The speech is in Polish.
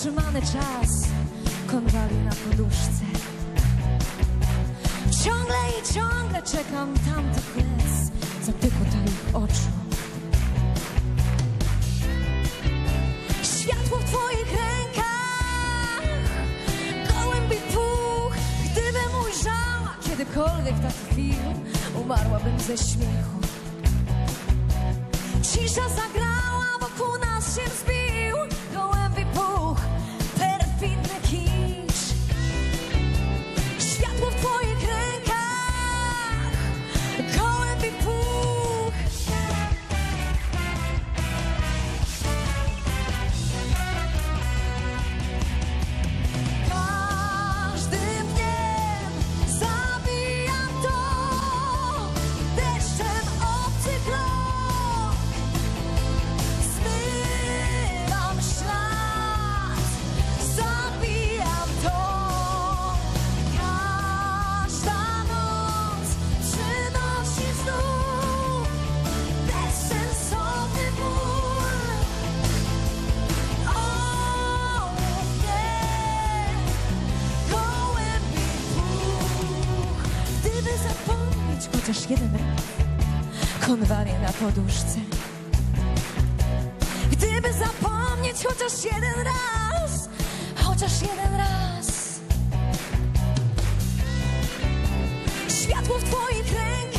zatrzymany czas konwali na poduszce. Ciągle i ciągle czekam tamtych łez, zatyku ich oczu. Światło w twoich rękach, gołębi puch. Gdybym ujrzała kiedykolwiek taki film, umarłabym ze śmiechu. Chociaż jeden raz konwalię na poduszce. Gdyby zapomnieć chociaż jeden raz, chociaż jeden raz. Światło w twoich rękach.